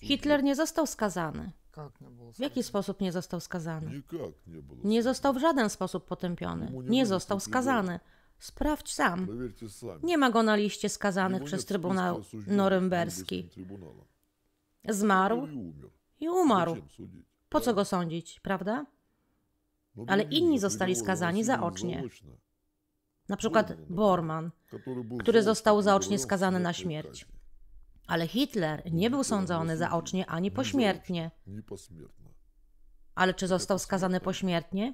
Hitler nie został skazany. W jaki sposób nie został skazany? Nie został w żaden sposób potępiony. Nie został skazany. Sprawdź sam. Nie ma go na liście skazanych przez Trybunał Norymberski. Zmarł i umarł. Po co go sądzić, prawda? Ale inni zostali skazani zaocznie. Na przykład Borman, który został zaocznie skazany na śmierć. казни. Ale Hitler nie był sądzony zaocznie ani pośmiertnie. Не посмертно. Ale czy został skazany pośmiertnie?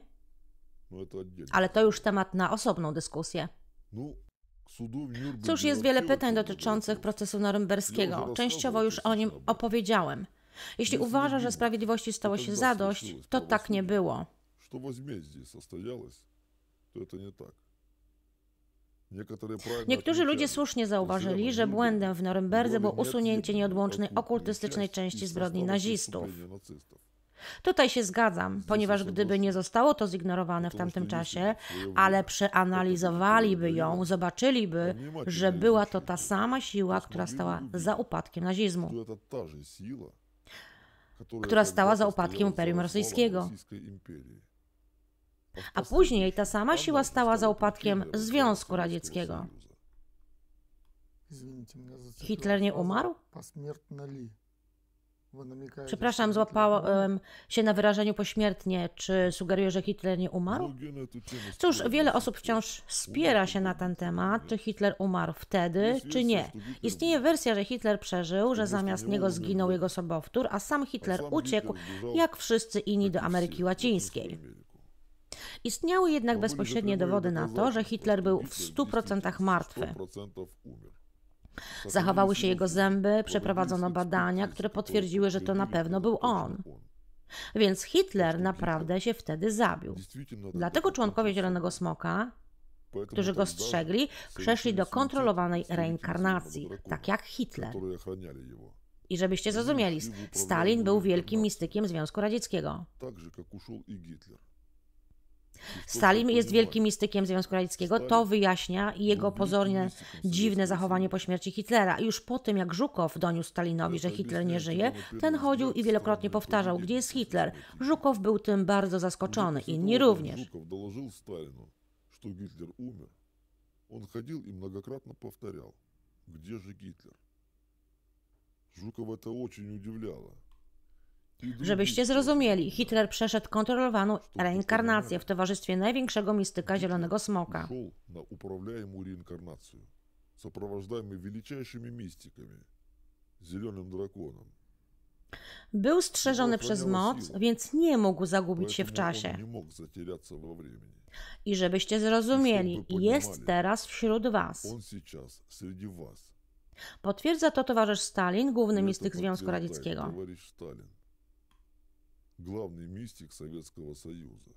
Но это отдельно. Ale to już temat na osobną dyskusję. Ну, к суду в Нюрнберге Cóż, jest wiele вообще pytań очень много dotyczących вопросов. procesu norymberskiego. Częściowo już o nim opowiedziałem. Jeśli uważa, że sprawiedliwości stało się zadość, to tak nie było. Что возмездие состоялось, то это не так. Niektórzy ludzie słusznie zauważyli, że błędem w Norymberdze było usunięcie nieodłącznej okultystycznej części zbrodni nazistów. Tutaj się zgadzam, ponieważ gdyby nie zostało to zignorowane w tamtym czasie, ale przeanalizowaliby ją, zobaczyliby, że była to ta sama siła, która stała za upadkiem nazizmu, która stała za upadkiem Imperium Rosyjskiego. A później ta sama siła stała za upadkiem Związku Radzieckiego. Hitler nie umarł? Przepraszam, złapałem się na wyrażeniu pośmiertnie. Czy sugeruję, że Hitler nie umarł? Cóż, wiele osób wciąż spiera się na ten temat, czy Hitler umarł wtedy, czy nie. Istnieje wersja, że Hitler przeżył, że zamiast niego zginął jego sobowtór, a sam Hitler uciekł, jak wszyscy inni, do Ameryki Łacińskiej. Istniały jednak bezpośrednie dowody na to, że Hitler był w 100% martwy. Zachowały się jego zęby, przeprowadzono badania, które potwierdziły, że to na pewno był on. Więc Hitler naprawdę się wtedy zabił. Dlatego członkowie Zielonego Smoka, którzy go strzegli, przeszli do kontrolowanej reinkarnacji, tak jak Hitler. I żebyście zrozumieli, Stalin był wielkim mistykiem Związku Radzieckiego. Stalin вы jest понимали, wielkim mistykiem Związku Radzieckiego, to wyjaśnia jego pozornie dziwne zachowanie po śmierci Hitlera. I już po tym, jak Żukow doniósł Stalinowi, że Hitler nie żyje, ten chodził i wielokrotnie powtarzał, gdzie jest Hitler. Żukow był tym bardzo zaskoczony, После inni того, как również. Жуков доложил Сталину, что Гитлер умер, он ходил и многократно повторял, где же Гитлер? Жуков это очень удивляло. И других Żebyście тоже zrozumieli, удивляло. Hitler przeszedł kontrolowaną reinkarnację w towarzystwie największego mistyka Zielonego Smoka. Шел на управляемую реинкарнацию, сопровождаемый величайшими мистиками, зеленым драконом. Był strzeżony przez moc, więc nie mógł zagubić się w Поэтому czasie. он не мог затеряться во времени. I żebyście zrozumieli, jest teraz wśród Was. Он сейчас среди вас. Potwierdza to towarzysz Stalin, główny И mistyk это Związku подтверждает Radzieckiego. Товарищ Сталин, главный мистик Советского Союза.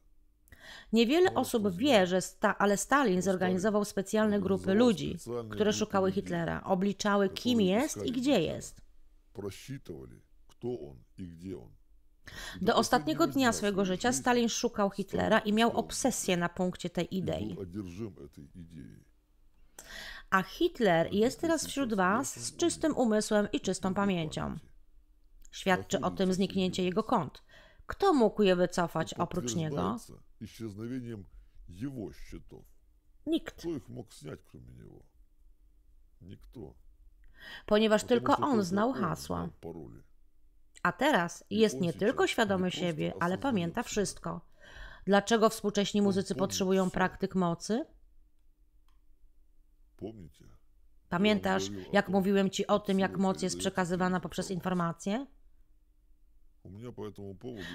Niewiele osób wie, że sta, ale Stalin zorganizował specjalne grupy ludzi, które szukały Hitlera, obliczały kim jest i gdzie jest. Просчитывали, кто он и где он. И Do ostatniego последнего dnia дня swojego своей życia жизни Stalin szukał Hitlera i miał Stalin obsesję na punkcie tej и idei. был одержим этой идеей. A Hitler jest teraz wśród Was z czystym umysłem i czystą И pamięcią. памяти. Świadczy o tym zniknięcie jego kont. Kto mógł je wycofać что oprócz niego? подтверждается исчезновением его счетов. Nikt, Кто их мог снять, кроме него? Никто. ponieważ Потому tylko что on только znał он hasła. знал пароли. A teraz jest nie tylko świadomy siebie, ale pamięta wszystko. Dlaczego współcześni muzycy potrzebują praktyk mocy? Помните? Pamiętasz, jak mówiłem ci o tym, jak moc jest przekazywana poprzez informacje?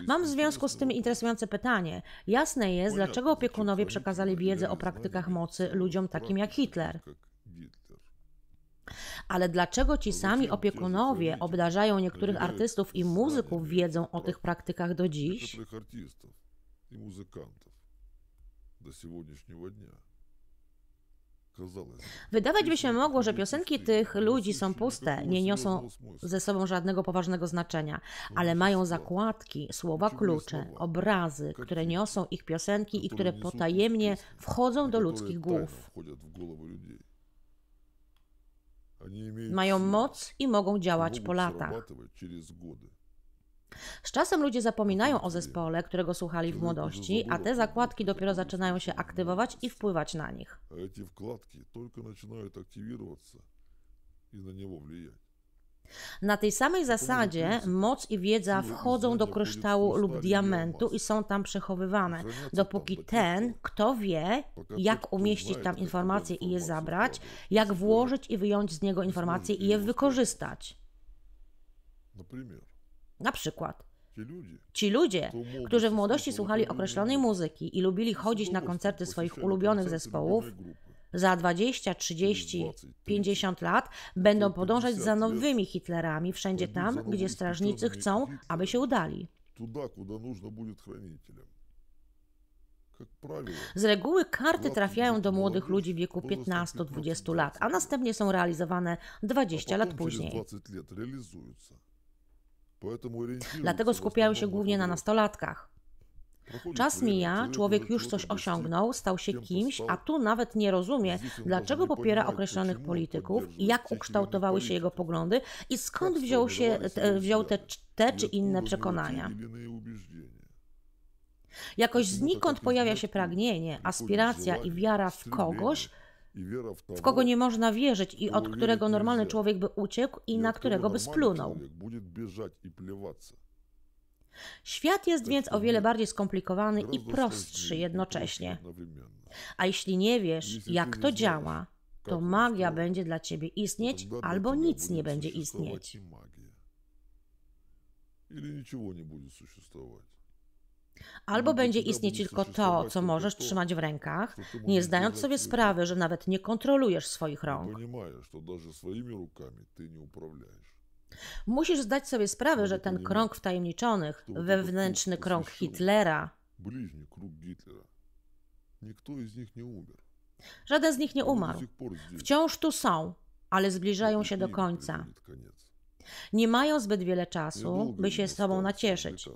Mam w związku z tym interesujące pytanie. Jasne jest, dlaczego opiekunowie przekazali wiedzę o praktykach mocy ludziom takim jak Hitler. Ale dlaczego ci sami opiekunowie obdarzają niektórych artystów i muzyków wiedzą o tych praktykach do dziś? Wydawać by się mogło, że piosenki tych ludzi są puste, nie niosą ze sobą żadnego poważnego znaczenia, ale mają zakładki, słowa klucze, obrazy, które niosą ich piosenki i które potajemnie wchodzą do ludzkich głów. Mają moc i mogą działać po latach. Z czasem ludzie zapominają o zespole, którego słuchali w młodości, a te zakładki dopiero zaczynają się aktywować i wpływać na nich. Te wkładki tylko zaczynają aktywować się i na niego wpływać. Na tej samej zasadzie moc i wiedza wchodzą do kryształu lub diamentu i są tam przechowywane, dopóki ten, kto wie, jak umieścić tam informacje i je zabrać, jak włożyć i wyjąć z niego informacje i je wykorzystać. Na przykład. Na przykład Ci ludzie, którzy w młodości słuchali określonej muzyki i lubili chodzić na koncerty swoich ulubionych zespołów, za 20, 30, 50 lat będą podążać za nowymi Hitlerami wszędzie tam, gdzie strażnicy chcą, aby się udali. Z reguły karty trafiają do młodych ludzi w wieku 15-20 lat, a następnie są realizowane 20 lat później. Dlatego skupiają się głównie na nastolatkach. Czas mija, człowiek już coś osiągnął, stał się kimś, a tu nawet nie rozumie, dlaczego popiera określonych polityków, jak ukształtowały się jego poglądy i skąd wziął, się, wziął te, te czy inne przekonania. Jakoś znikąd pojawia się pragnienie, aspiracja i wiara w kogoś, w того, kogo nie można wierzyć i od Kogo którego wierzyć normalny nельзя. człowiek by uciekł i и na от кого którego by нормальный splunął. человек будет бежать и плеваться. Świat jest więc o wiele bardziej skomplikowany i Гораздо prostszy сложнее и проще jednocześnie. одновременно. A jeśli nie wiesz, Jeśli ty jak nie to znasz, działa, to jak magia ustrój, będzie dla ciebie istnieć, Тогда для albo тебя nic будет nie będzie существовать istnieć. и магия. Или ничего не будет существовать. Albo będzie istnieć tylko to, co możesz trzymać w rękach, nie zdając sobie sprawy, że nawet nie kontrolujesz swoich rąk. Musisz zdać sobie sprawę, że ten krąg wtajemniczonych, wewnętrzny krąg Hitlera, żaden z nich nie umarł. Wciąż tu są, ale zbliżają się do końca. Nie mają zbyt wiele czasu, by się z sobą nacieszyć.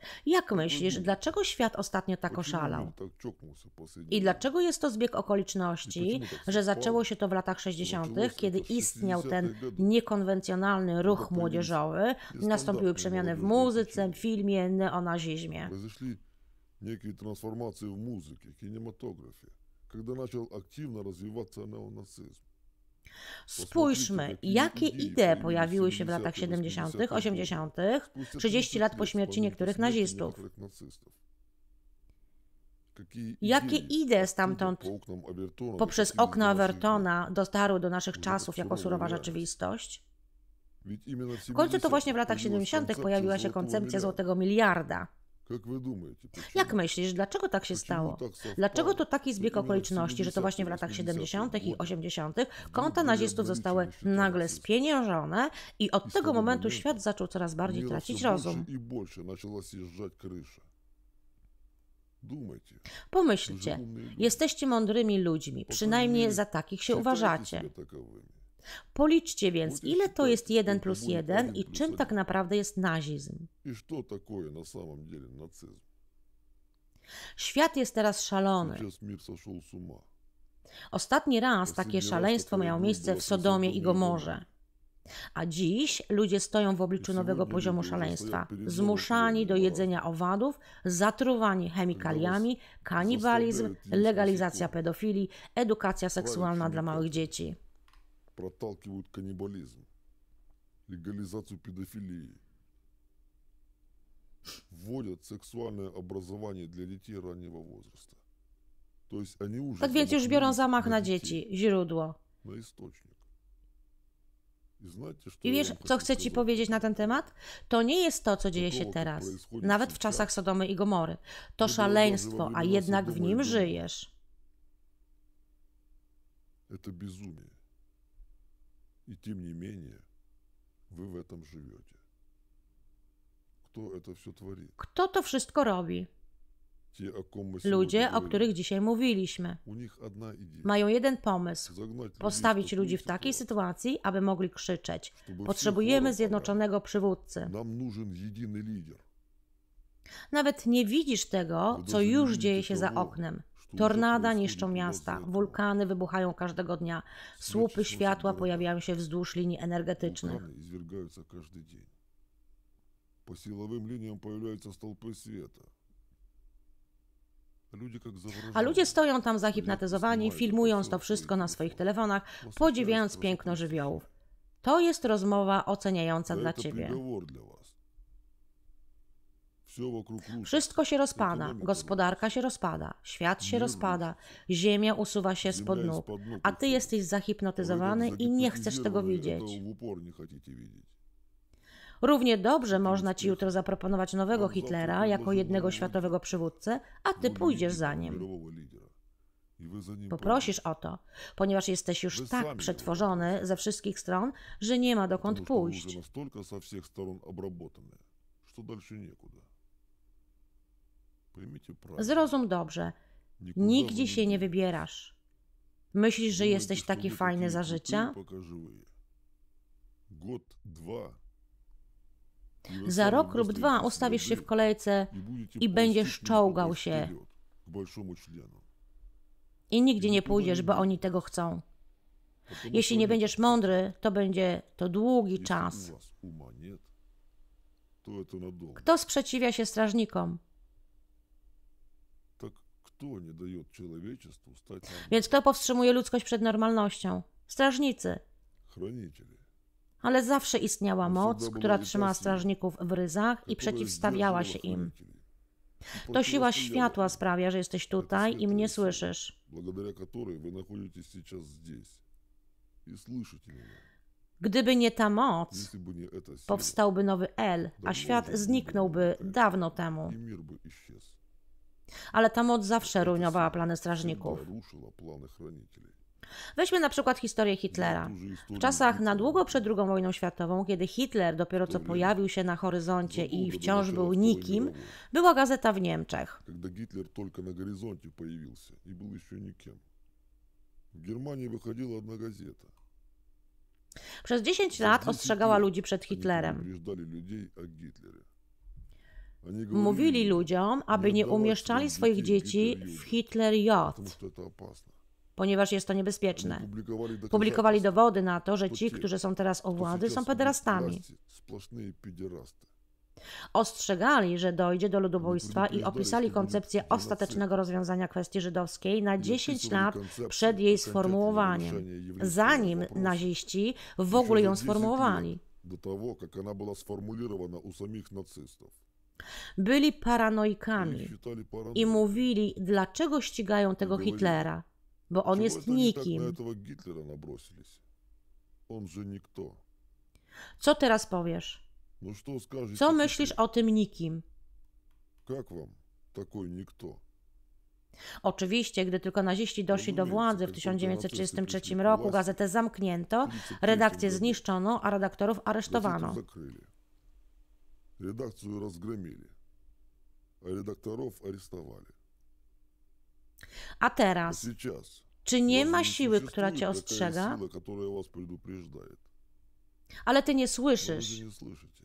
развлекаться. Jak myślisz, думаешь, dlaczego świat ostatnio tak Почему oszalał? мир так чокнулся в последнее I время? dlaczego jest to zbieg I okoliczności, почему tak że совпало? zaczęło się to w latach 60., kiedy istniał ten niekonwencjonalny ruch młodzieżowy, nastąpiły przemiany w muzyce, filmie, neonazizmie. Произошли некие трансформации в музыке, кинематографе, когда начал активно развиваться неонацизм. Spójrzmy, jakie idee pojawiły się w latach 70., 80., 30 lat po śmierci niektórych nazistów. Jakie idee stamtąd Poprzez okna Avertona dotarły do naszych czasów jako surowa rzeczywistość. W końcu to właśnie w latach 70. pojawiła się koncepcja złotego miliarda. Jak myślisz, dlaczego tak się stało? Dlaczego to taki zbieg okoliczności, że to właśnie w latach 70. i 80. konta nazistów zostały nagle spieniężone i od tego momentu świat zaczął coraz bardziej tracić rozum? i больше начала съезжать крыша. Думайте. Pomyślcie, jesteście mądrymi ludźmi, przynajmniej za takich się Считайте uważacie. себя таковыми. Policzcie więc, ile to jest 1 plus 1 i czym tak naprawdę jest nazizm. И что такое на самом деле нацизм? Świat jest teraz szalony. Сейчас мир сошел с ума. Ostatni raz takie szaleństwo miało miejsce w Sodomie i Gomorze. A dziś ludzie stoją w obliczu nowego poziomu szaleństwa, zmuszani do jedzenia owadów, zatruwani chemikaliami, kanibalizm, legalizacja pedofilii, edukacja seksualna dla małych dzieci. Проталкивают каннибализм, легализацию педофилии, вводят сексуальное образование для детей раннего возраста. То есть они уже Tak więc już biorą замахнулись zamach na детей, dzieci, źródło. на источник. И знаете, что I я wiesz, вам co хочу chcę ci сказать? powiedzieć na ten temat? To nie jest to, co dzieje się Takowo to teraz, происходит nawet w сейчас. czasach Sodomy i Gomory. To Nie było szaleństwo, dobrze, a bo jednak w Sodomy i nim Gomory. żyjesz. Это безумие. И тем не менее, вы в этом живете. Кто это все творит? Kto to wszystko robi? Те, о ком мы сегодня Ludzie, o говорим. których dzisiaj mówiliśmy. У них одна идея. Mają jeden pomysł. Загнать людей в Postawić такую ludzi w takiej ситуацию, sytuacji, aby mogli krzyczeć. чтобы все Potrzebujemy хором zjednoczonego przywódcy. орали. Нам нужен единый лидер. Nawet nie widzisz tego, Wy co даже nie już widzicie dzieje się za того, oknem. что что уже Tornada происходит niszczą у вас miasta, за окном. wulkany wybuchają każdego dnia, słupy światła pojawiają się wzdłuż linii energetycznych. Вулканы извергаются каждый день. По силовым линиям появляются столпы света. Люди как завороженные. A ludzie stoją tam zahipnotyzowani, filmując to wszystko na swoich telefonach, podziwiając piękno żywiołów. To jest rozmowa oceniająca Да dla это ciebie. Wszystko się rozpada, gospodarka się rozpada, świat się rozpada, ziemia usuwa się spod Земля nóg, из-под nóg a ty уходит. jesteś zahipnotyzowany i nie chcesz tego widzieć. Этого в упор не хотите видеть. Równie dobrze można ci jutro zaproponować nowego Hitlera jako jednego światowego przywódcę, a ty Вы pójdziesz видите za nim. мирового лидера, и вы за ним Poprosisz o to, ponieważ jesteś już tak przetworzony ze wszystkich stron, że nie ma пойдете, dokąd потому что вы pójść. уже настолько со всех сторон обработаны, что дальше некуда. Zrozum dobrze. Nigdzie się nie wybierasz. Myślisz, że jesteś taki fajny za życia? Za rok lub dwa ustawisz się w kolejce i będziesz czołgał się. I nigdzie nie pójdziesz, bo oni tego chcą. Jeśli nie będziesz mądry, to będzie to długi czas. Kto sprzeciwia się strażnikom? Więc kto powstrzymuje ludzkość przed normalnością? Strażnicy. Ale zawsze istniała moc, która trzymała strażników w ryzach i przeciwstawiała się im. To siła światła sprawia, że jesteś tutaj i mnie słyszysz. Gdyby nie ta moc, powstałby nowy El, a świat zniknąłby dawno temu. Ale ta moc zawsze Эта rujnowała сила plany всегда strażników. рушила планы хранителей. Weźmy na przykład historię Hitlera. Ту же W историю czasach na Гитлера. długo przed II wojną światową, kiedy Hitler dopiero co pojawił się na horyzoncie i Задолго до wciąż начала był Второй nikim, мировой, była gazeta w Niemczech. когда Гитлер только на горизонте появился и был еще никем. В Германии выходила одна газета. Przez 10 За lat 10 ostrzegała лет ludzi przed они Hitlerem. Mówili ludziom, aby nie umieszczali swoich dzieci w Hitler Youth, ponieważ jest to niebezpieczne. Publikowali dowody na to, że ci, którzy są teraz u władzy, są pederastami. Ostrzegali, że dojdzie do ludobójstwa i opisali koncepcję ostatecznego rozwiązania kwestii żydowskiej na 10 lat przed jej sformułowaniem, zanim naziści w ogóle ją sformułowali. Do tego, jak ona była sformułowana u samych nacystów. Byli Их paranoikami считали i параноиками. mówili, dlaczego ścigają tego Говорили, Hitlera, bo on Чего jest это они так на nikim. этого Гитлера набросились? Он же никто. Co teraz powiesz? Ну что скажете? Co теперь? myślisz o tym nikim? Как вам такой никто? Oczywiście, gdy tylko naziści doszli do Rozumiecie, władzy w jak 1933 konserwatywni roku, władzy gazetę zamknięto, 33 redakcję году zniszczono, a redaktorów aresztowano. Газету закрыли. Редакцию разгромили. А редакторов арестовали. A А teraz, сейчас czy nie разве ma не siły, która существует cię такая ostrzega? сила, которая вас предупреждает? Ale ty nie Но Вы słyszysz, же не слышите.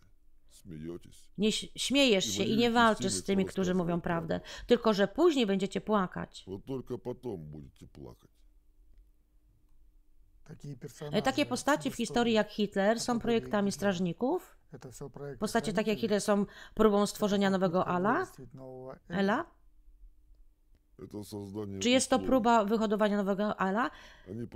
Смеетесь. nie ś- śmiejesz się i nie walczysz z tymi, którzy mówią prawdę, tylko że później będziecie płakać. Вот только потом будете плакать. Такие персонажи E, Takie postaci w historii jak Hitler są Albo projektami Hitler. strażników? Postacie takie, jakie są próbą stworzenia nowego Ala? Ela? Czy jest to próba wyhodowania nowego Ala?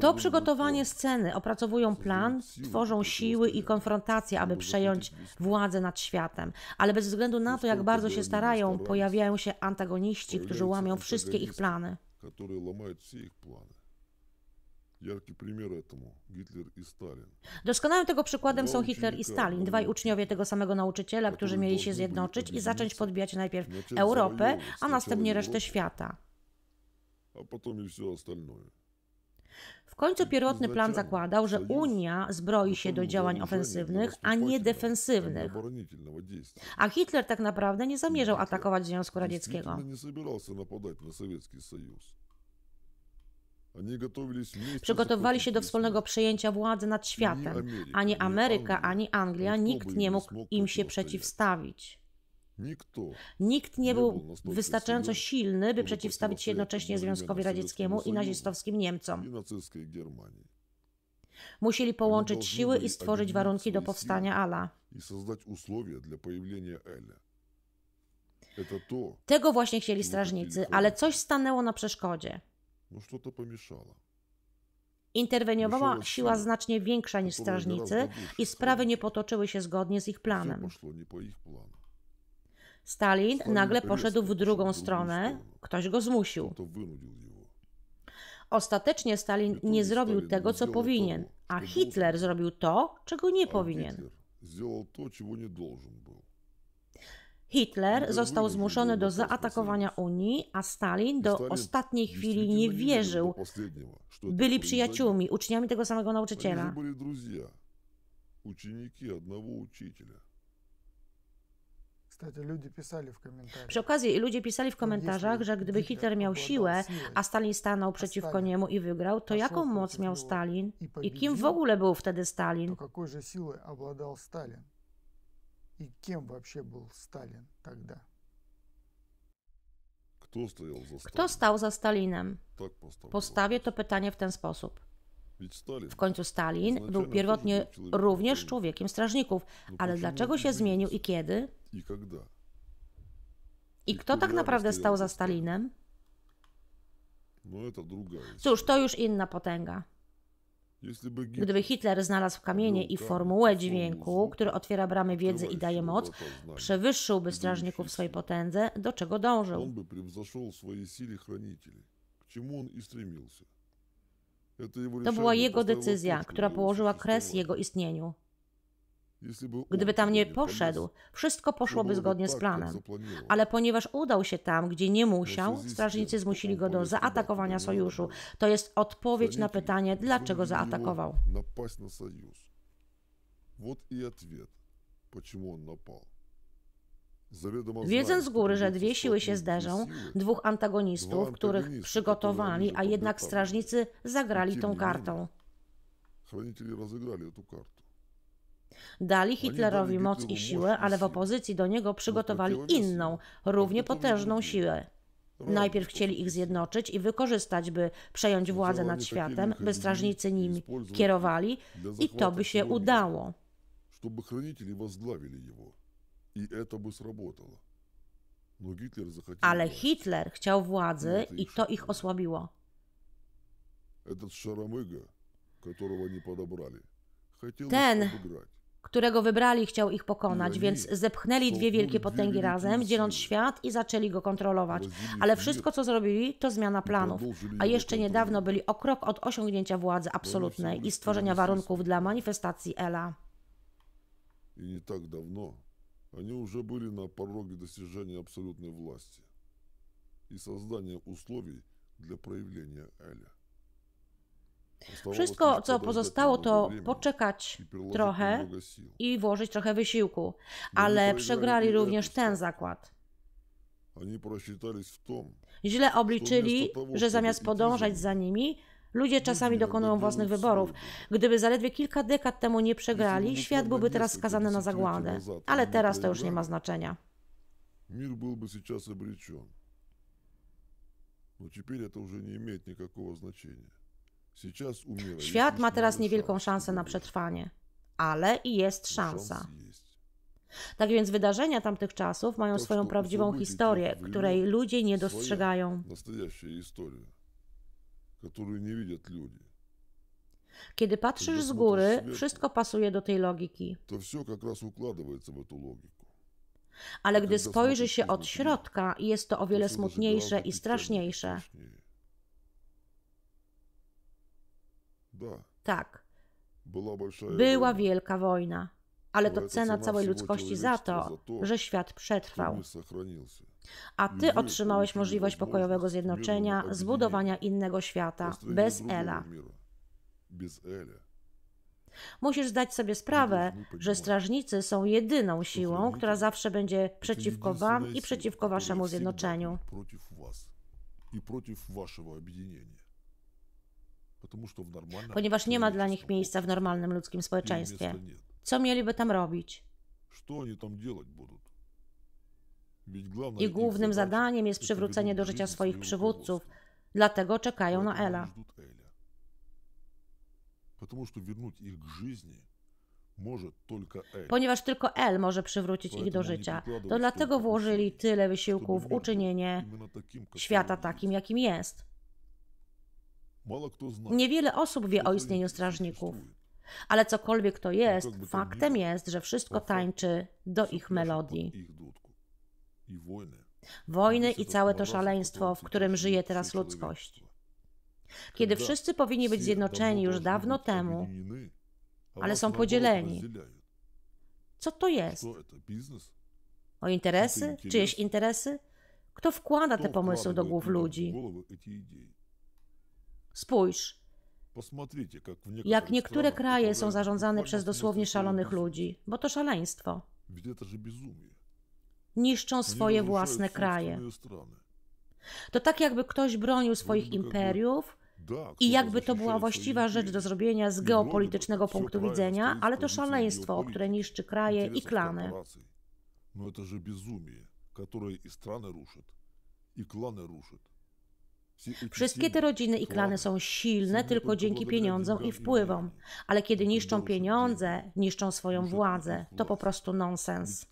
To przygotowanie sceny. Opracowują plan, tworzą siły i konfrontacje, aby przejąć władzę nad światem. Ale bez względu na to, jak bardzo się starają, pojawiają się antagoniści, którzy łamią wszystkie ich plany. Doskonałym tego przykładem są Hitler i Stalin, dwaj uczniowie tego samego nauczyciela, którzy mieli się zjednoczyć i zacząć podbijać najpierw Europę, a następnie resztę świata. А потом и все остальное. W końcu pierwotny plan zakładał, że Unia zbroi się do działań ofensywnych, a nie defensywnych. оборонительного действия. A Hitler tak naprawdę nie zamierzał atakować Związku Radzieckiego. Przygotowywali się do wspólnego przejęcia władzy nad światem. Ani Ameryka, ani Anglia, nikt nie mógł im się przeciwstawić. Nikt nie był wystarczająco silny, by przeciwstawić się jednocześnie Związkowi Radzieckiemu i nazistowskim Niemcom. Musieli połączyć siły i stworzyć warunki do powstania Ala. Tego właśnie chcieli strażnicy, ale coś stanęło na przeszkodzie. но что-то помешало. Interweniowała Musiała siła siła, znacznie większa niż która strażnicy garażda dłuższa i sprawy stała. nie potoczyły się zgodnie z ich Все planem. пошло не по их плану. Stalin Stalin nagle резко poszedł w poszedł w drugą drugą stronę, stronę. ktoś go zmusił. Кто-то вынудил его. Ostatecznie Stalin Nie to nie nie zrobił Stalin tego, nie co сделал powinien, tego, a co Hitler должен. zrobił to, czego nie А powinien. Гитлер сделал то, чего не должен был. Hitler został zmuszony do zaatakowania Unii, a Stalin do ostatniej chwili nie wierzył. Byli przyjaciółmi, uczniami tego samego nauczyciela. Przy okazji ludzie pisali w komentarzach, że gdyby Hitler miał siłę, a Stalin stanął przeciwko niemu i wygrał, to jaką moc miał Stalin? I kim w ogóle był wtedy Stalin? кем вообще был Сталин тогда? Кто стоял за Kto Сталином? stał za Stalinem? Так поставлю Postawię вопрос. to pytanie w ten sposób. Ведь Сталин, W końcu Stalin Znaczy, był no to pierwotnie był człowiekiem również strażników. człowiekiem strażników, no ale почему dlaczego он się zmienił i изменился? kiedy? И когда? I I kto kto tak realnie naprawdę stojął stał za za Stalinem? No это другая Cóż, история. to już inna potęga. Gdyby Hitler znalazł kamienie i formułę dźwięku, który otwiera bramy wiedzy i daje moc, przewyższyłby strażników swojej potędze, do czego dążył. To była jego decyzja, która położyła kres jego istnieniu. Gdyby tam nie poszedł, wszystko poszłoby zgodnie z planem. Ale ponieważ udał się tam, gdzie nie musiał, strażnicy zmusili go do zaatakowania sojuszu. To jest odpowiedź na pytanie, dlaczego zaatakował. Wiedząc z góry, że dwie siły się zderzą, dwóch antagonistów, których przygotowali, a jednak strażnicy zagrali tą kartą. Chronitele rozegrali tę kartę. Dali Oni Hitlerowi dali moc i Hitlerowi siłę, moc i ale w siłę. opozycji do niego przygotowali przeciwieństwie. inną, równie Podgotowali potężną drugiej. siłę. Равно Najpierw по chcieli ich сути. zjednoczyć i wykorzystać, by przejąć władzę Działanie nad takie światem, by mechanizmy strażnicy nimi использовать kierowali для i to захвата by się всего мира, udało. Чтобы хранители возглавили его. И это бы сработало. Но Гитлер захотел Ale власти. Hitler chciał władzy No to i już to się ich dzieje. osłabiło. Этот шаромыга, которого они подобрали, хотел их Ten, обыграть. którego wybrali, chciał ich pokonać, I więc oni zepchnęli dwie stopnuli wielkie dwie potęgi wielkie razem, dzieląc siły. świat i zaczęli go kontrolować. Rozdzielili Ale świat wszystko, co zrobili, to zmiana planów. продолжили A его jeszcze niedawno контролировать. byli o krok od osiągnięcia władzy absolutnej i stworzenia warunków dla manifestacji Ela. И не так давно они уже были на пороге достижения абсолютной власти и создания условий для проявления Эля. Оставалось Wszystko, лишь co подождать pozostało, немного to времени poczekać и приложить trochę немного сил. i włożyć trochę wysiłku. No i Ale przegrali przegrali i również Epstein. ten zakład. Они просчитались в том, Źle obliczyli, wместо того, że чтобы zamiast идти podążać за za nimi, ludzie czasami Ludzie dokonują będą własnych swój wyborów. wybór. Gdyby zaledwie kilka dekad temu nie przegrali, Jeśli by świat byłby dosłownie teraz niestety skazany na dziesięciolecie zagładę. nazad Ale oni teraz to już nie ma przegrali. znaczenia. мир был бы сейчас обречен. Но теперь это уже не имеет никакого значения. Świat ma teraz niewielką szansę na przetrwanie, ale i jest szansa. Tak więc wydarzenia tamtych czasów mają swoją prawdziwą historię, której ludzie nie dostrzegają. Kiedy patrzysz z góry, wszystko pasuje do tej logiki. Ale gdy spojrzy się od środka, jest to o wiele smutniejsze i straszniejsze. Tak. Była wielka wojna, ale to cena całej ludzkości za to, że świat przetrwał. A ty otrzymałeś możliwość pokojowego zjednoczenia, zbudowania innego świata, bez Ela. Musisz zdać sobie sprawę, że strażnicy są jedyną siłą, która zawsze będzie przeciwko wam i przeciwko waszemu zjednoczeniu. I przeciw waszego objedinienia ponieważ nie ma dla nich miejsca w normalnym ludzkim społeczeństwie. Co mieliby tam robić? I głównym zadaniem jest przywrócenie do życia swoich przywódców, dlatego czekają na Ela. Ponieważ tylko El może przywrócić ich do życia, to dlatego włożyli tyle wysiłku w uczynienie świata takim, jakim jest. Niewiele osób wie o istnieniu strażników, ale cokolwiek to jest, faktem jest, że wszystko tańczy do ich melodii. Wojny i całe to szaleństwo, w którym żyje teraz ludzkość. Kiedy wszyscy powinni być zjednoczeni już dawno temu, ale są podzieleni. Co to jest? O interesy? Czyjeś interesy? Kto wkłada te pomysły do głów ludzi? головы эти идеи? Spójrz, Посмотрите, как в jak некоторых niektóre странах kraje są управляют zarządzane буквально przez с dosłownie места своего szalonych бизнеса. ludzi, bo to szaleństwo. Ведь это же безумие. Niszczą Они swoje разрушают własne kraje. собственные страны. To tak jakby ktoś bronił swoich Wrogie jakby- imperiów Да, i кто-то jakby to była защищает właściwa свои rzecz do империи. zrobienia z I geopolitycznego wrogie, punktu все widzenia, правильно ale to стоит с позиции szaleństwo, które геополитики, niszczy kraje i интересов klany. корпораций. Но это же безумие, которое и страны рушит, и кланы рушит. Wszystkie te rodziny i klany są silne tylko dzięki pieniądzom i wpływom, ale kiedy niszczą pieniądze, niszczą swoją władzę. To po prostu nonsens.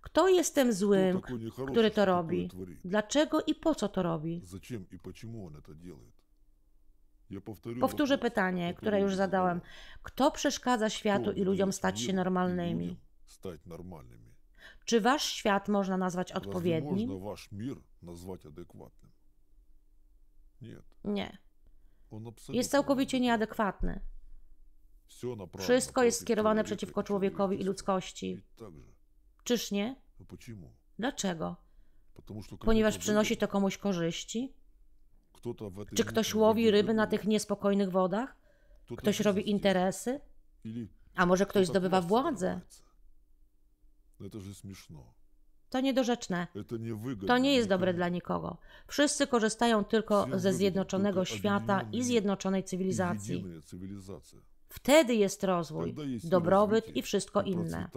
Kto jest tym złym, który to robi? Dlaczego i po co to robi? Powtórzę pytanie, które już zadałem. Kto przeszkadza światu i ludziom stać się normalnymi? людям стать нормальными? Czy wasz świat można nazwać Разве odpowiednim? можно ваш мир назвать адекватным? Нет, Nie. он абсолютно Jest całkowicie неадекватный. nieadekwatny. Всё направлено Wszystko jest против skierowane человека przeciwko и człowiekowi i человечества. ludzkości. Ведь так же. Czyż nie? А почему? Dlaczego? Потому что Ponieważ кому-то przynosi выгодно. to komuś korzyści? Кто-то в этой Czy ktoś мутной łowi воде ryby na торгует. tych niespokojnych wodach? Кто-то Ktoś бизнес robi делает. interesy? Или A może ktoś кто-то zdobywa власть władzę? To niedorzeczne. To nie jest dobre dla nikogo. Wszyscy korzystają tylko ze zjednoczonego świata i zjednoczonej cywilizacji. Wtedy jest rozwój, dobrobyt i wszystko inne.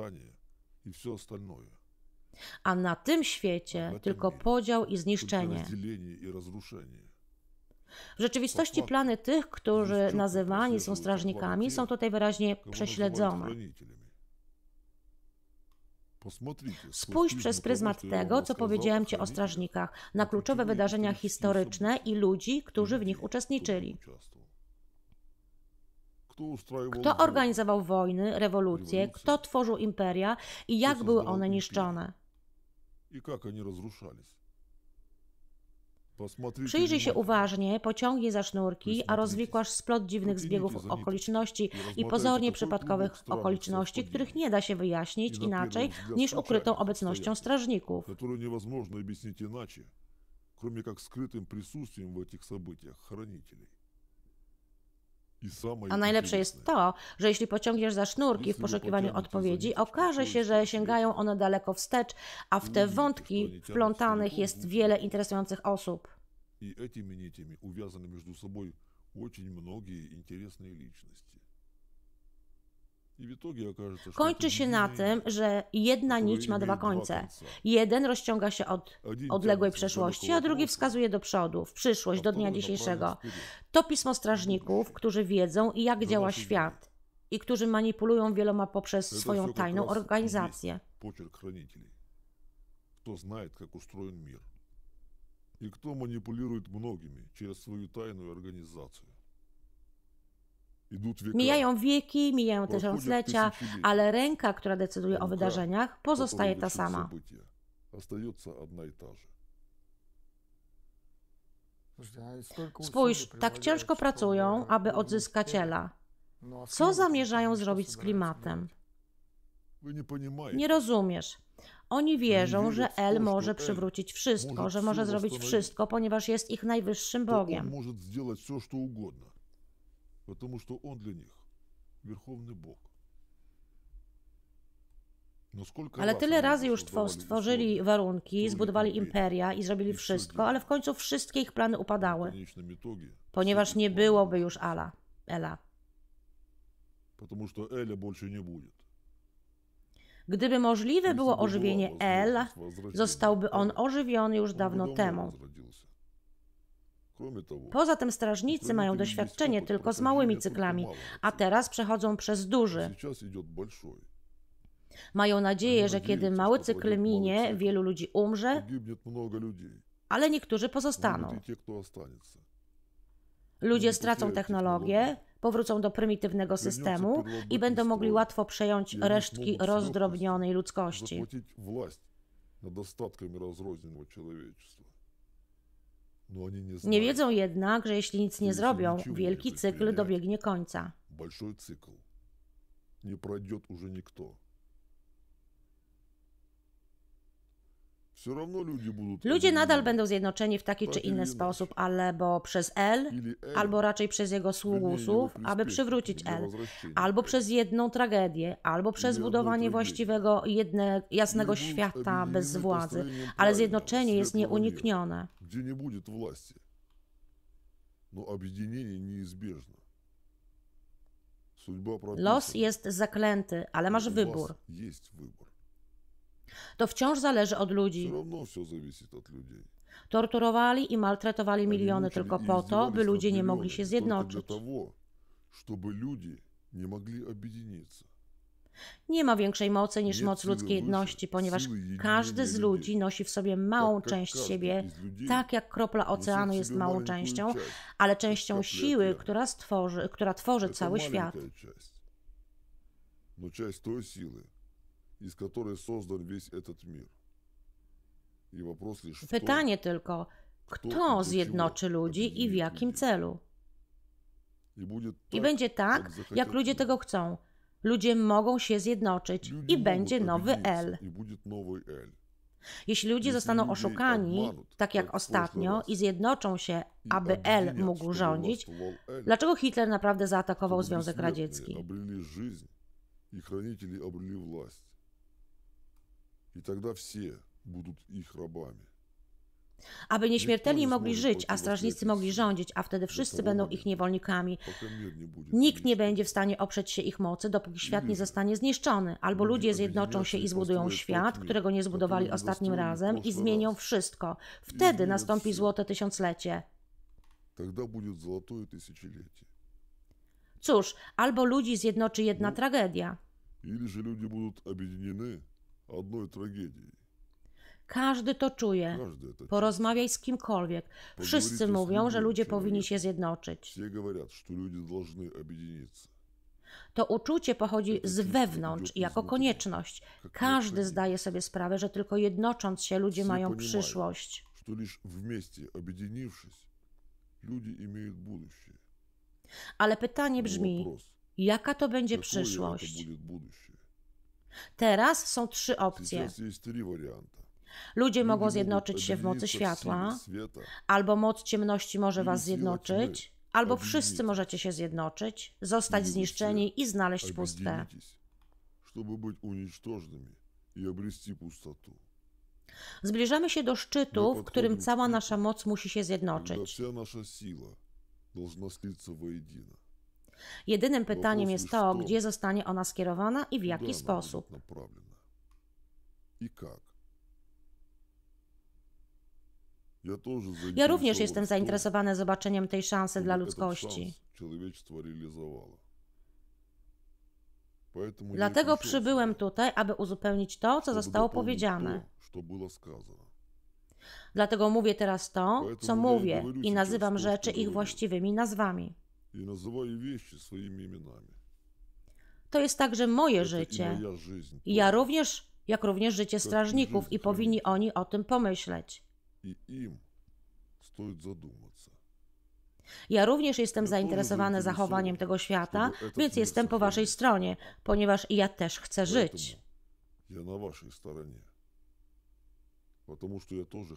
A na tym świecie tylko podział i zniszczenie. W rzeczywistości plany tych, którzy nazywani są strażnikami, są tutaj wyraźnie prześledzone. Spójrz przez pryzmat tego, co powiedziałem Ci o strażnikach, na kluczowe wydarzenia historyczne i ludzi, którzy w nich uczestniczyli. Kto organizował wojny, rewolucje, kto tworzył imperia i jak były one niszczone. Przyjrzyj się внимательно. uważnie, pociągnij za sznurki, a Wysмотритесь. rozwikłasz splot dziwnych Wyciągnijcie zbiegów za nitki okoliczności i i rozмотайте pozornie такой przypadkowych клубок странных okoliczności, których совпадений, nie da się wyjaśnić I na inaczej pierwszy wzgląd niż ukrytą случайnych obecnością obстоятельств. strażników. которые невозможно объяснить иначе, кроме как скрытым присутствием в этих событиях хранителей. И самое A najlepsze jest интересное, to, że jeśli pociągniesz za sznurki w Jeśli poszukiwaniu pociągniecie za odpowiedzi, niteczkę, okaże to się, jest że to sięgają one daleko wstecz, a w te Widzicie, wątki że oni wplątanych ciągle jest sobie wiele głową. interesujących osób. и этими нитями увязаны между собой очень многие интересные личности. Kończy это się na единое tym, że jedna которое nić ma имеет dwa два końce. конца. Jeden rozciąga się od Один odległej тянется с przeszłości, далекого a drugi прошлого, wskazuje do przodu, w przyszłość, a do dnia wторой dzisiejszego. направлен вперед. To pismo strażników, którzy wiedzą, jak Że działa nasi świat i którzy manipulują wieloma poprzez Это swoją всё как tajną раз и есть organizację. Почерк хранителей. Кто знает, как устроен мир. И кто манипулирует многими через свою тайную организацию. Mijają wieki, mijają tysiąclecia, ale ręka, która decyduje o wydarzeniach, pozostaje ta sama. Spójrz, tak ciężko pracują, aby odzyskać Ela. Co zamierzają zrobić z klimatem? Nie rozumiesz. Oni wierzą, że El może przywrócić wszystko, że może zrobić wszystko, ponieważ jest ich najwyższym Bogiem. Może zrobić wszystko, co Потому что он для них Верховный Бог. Но сколько Ale раз tyle они razy już создавали two- stworzyli условия, warunki, stworzyli zbudowali imperie. imperia i zrobili I wszystko, wszystko. ale w końcu wszystkie ich plany в upadały, конечном итоге ponieważ все nie их планы byłoby już рушатся. Ala, Ela. Потому что Эля больше не будет. Gdyby możliwe Если było бы была ożywienie El, возможность возрождения zostałby on Эля, ożywiony już он бы dawno давно temu. возродился. Kроме того, Poza tym strażnicy mają Ustronitelь doświadczenie есть опыт tylko z прохождения małymi только cyklami, малого a цикла. teraz przechodzą przez duży. Сейчас идет большой. Mają nadzieję, Oni że kiedy nadzieją, mały że cykl będzie mały minie, cykl. wielu ludzi umrze, Погибнет много людей. ale niektórzy Будут pozostaną. и те, кто останется. Ludzie Ludzie stracą poтеряют technologię, powrócą do prymitywnego systemu i będą mogli łatwo przejąć resztki rozdrobnionej ludzkości. Захватить власть над остатками разрозненного человечества. Но они не Nie знают, wiedzą jednak, że jeśli nic nie Jeśli zrobią, niczego wielki nie cykl предпринять. dobiegnie końca. большой цикл не пройдет уже никто. Ludzie nadal объединены. będą zjednoczeni w taki czy Tak inny ili sposób, inaczej. albo przez El, Или Эль, albo raczej przez jego вернее, sługusów, его aby приспешники przywrócić для El, возвращения albo Эля. przez jedną tragedię, albo przez jedną budowanie tragedię. właściwego, jedne, jasnego Или будут świata bez объединены władzy, построением ale правильного, zjednoczenie jest светлого мира, nieuniknione. Где не будет власти. Но объединение неизбежно. Судьба Los прописана. jest zaklęty, ale masz У вас wybór. To wciąż zależy od ludzi. Torturowali i maltretowali miliony tylko po to, by ludzie nie mogli się zjednoczyć. Nie ma większej mocy niż moc ludzkiej jedności, ponieważ każdy z ludzi nosi w sobie małą część siebie, tak jak kropla oceanu jest małą częścią, ale częścią siły, która, stworzy, która tworzy cały świat. No część tej siły, из которой создан весь этот мир. И вопрос лишь в том, Pytanie tylko, kto kto do zjednoczy czego ludzi i w objedini jakim ludzi. celu? и будет I так, będzie tak, jak jak захотят ludzie люди. tego chcą. Ludzie mogą się zjednoczyć Люди i могут będzie nowy объединиться, El. И будет новый Эль. Jeśli ludzie Jeśli zostaną ludzie oszukani, obmanut, tak jak jak w ostatnio, прошлый i zjednoczą się, И aby El объединят, mógł чтобы rządzić, властвовал Эль, dlaczego Hitler naprawdę zaatakował чтобы Związek бессмертные Radziecki? обрели жизнь, и хранители обрели власть. И тогда все будут их рабами. Aby nieśmiertelni Nikt nie mogli zmoże żyć, a przeciwko strażnicy śmierci mogli siły. rządzić, a wtedy wszyscy tego będą momentu. ich niewolnikami. Пока мир не будет Nikt nie уничтожен. będzie w stanie oprzeć się ich mocy, dopóki świat nie Ludzie- zostanie zniszczony. Albo ludzie ludzie zjednoczą objednią się się i i zbudują postawią świat, taki, którego nie zbudowali który nie ostatnim dostroili razem i proszły zmienią raz. wszystko. Wtedy zmienią nastąpi wszystko. złote tysiąclecie. Тогда будет золотое тысячелетие. Cóż, albo ludzi zjednoczy jedna No. tragedia. Или же люди будут объединены одной трагедией. Każdy to czuje. Каждый это чувствует. Porozmawiaj z kimkolwiek. Wszyscy Poговорите z mówią, że любым ludzie powinni człowiekiem. się zjednoczyć. Все говорят, что люди должны объединиться. To uczucie pochodzi To z czувство wewnątrz идет i jako изнутри, konieczność. как Każdy необходимость. zdaje sobie sprawę, że tylko jednocząc się ludzie Все mają понимают, przyszłość. что лишь вместе объединившись, люди имеют будущее. Ale pytanie Но brzmi, вопрос, jaka to będzie какое это przyszłość? будет будущее? Teraz są trzy opcje. Сейчас есть три варианта. Ludzie Люди mogą могут zjednoczyć się w mocy объединиться в światła, силе света, albo moc ciemności może Ili was siła zjednoczyć, tmy albo objednić. wszyscy możecie się zjednoczyć, zostać Ili zniszczeni i znaleźć puste. объединитесь, чтобы быть уничтоженными и обрести пустоту. Zbliżamy się do szczytu, w którym podchodzimy cała szczytu, nasza moc musi się Когда zjednoczyć. вся наша сила должна слиться воедино. Jedynym pytaniem jest to, gdzie zostanie ona skierowana i w jaki sposób. Ja również jestem zainteresowany zobaczeniem tej szansy dla ludzkości. Dlatego przybyłem tutaj, aby uzupełnić to, co zostało powiedziane. Dlatego mówię teraz to, co mówię i nazywam rzeczy ich właściwymi nazwami И называю вещи своими именами. To jest także moje Это и życie. моя жизнь. I ja тоже. również, jak również życie Tak, i strażników, życie i powinni strażników. oni o tym pomyśleć. И им стоит задуматься. Ja również jestem Ja тоже zainteresowany zainteresowany, zachowaniem tego świata, żeby этот więc мир jestem po waszej сохранить. stronie, ponieważ i ja też chcę żyć. Поэтому я на вашей стороне. Потому что я тоже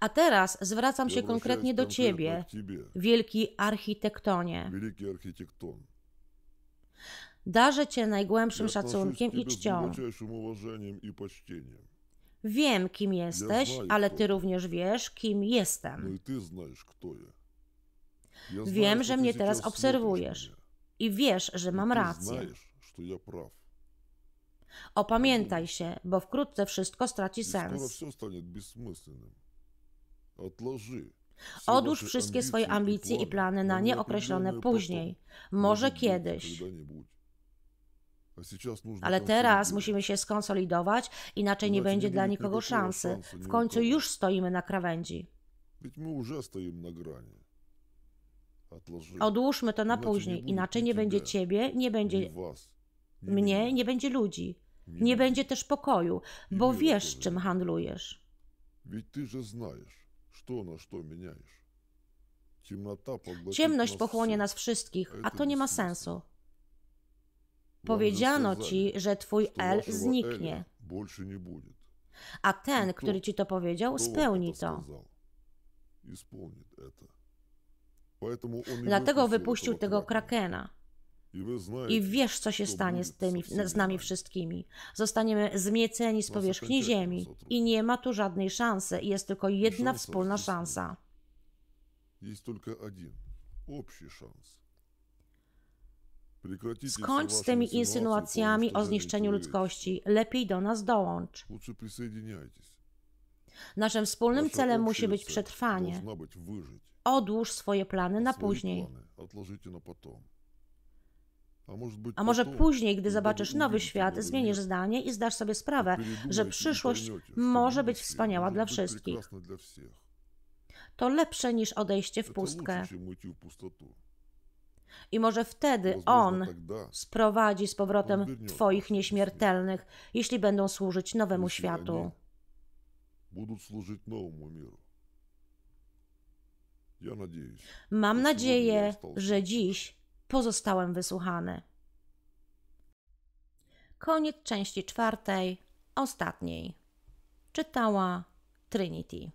A teraz zwracam się konkretnie do Ciebie, wielki architektonie. Darzę Cię najgłębszym szacunkiem i czcią. Wiem, kim jesteś, ale Ty również wiesz, kim jestem. Wiem, że mnie teraz obserwujesz i wiesz, że mam rację. Opamiętaj się, bo wkrótce wszystko straci sens. Odłóż wszystkie swoje ambicje i plany na nieokreślone później, może kiedyś. Ale teraz musimy się skonsolidować, inaczej nie będzie dla nikogo szansy. W końcu już stoimy na krawędzi. Odłóżmy to na później, inaczej nie będzie ciebie, nie będzie mnie, nie będzie ludzi. Nie będzie też pokoju, bo wiesz, czym handlujesz. Ciemność pochłonie nas wszystkich, a to nie ma sensu. Powiedziano ci, że twój L zniknie. A ten, który ci to powiedział, spełni to. Dlatego wypuścił tego krakena. I wiesz, co się stanie z, tymi, z nami wszystkimi. Zostaniemy zmieceni z powierzchni Ziemi i nie ma tu żadnej szansy. Jest tylko jedna wspólna szansa. Skończ z tymi insynuacjami o zniszczeniu ludzkości. Lepiej do nas dołącz. Naszym wspólnym celem musi być przetrwanie. Odłóż swoje plany na później. A może później, gdy zobaczysz nowy świat, zmienisz zdanie i zdasz sobie sprawę, że przyszłość może być wspaniała dla wszystkich. To lepsze niż odejście w pustkę. I może wtedy On sprowadzi z powrotem Twoich nieśmiertelnych, jeśli będą służyć nowemu światu. Mam nadzieję, że dziś pozostałem wysłuchany. Koniec części czwartej, ostatniej. Czytała Trinity.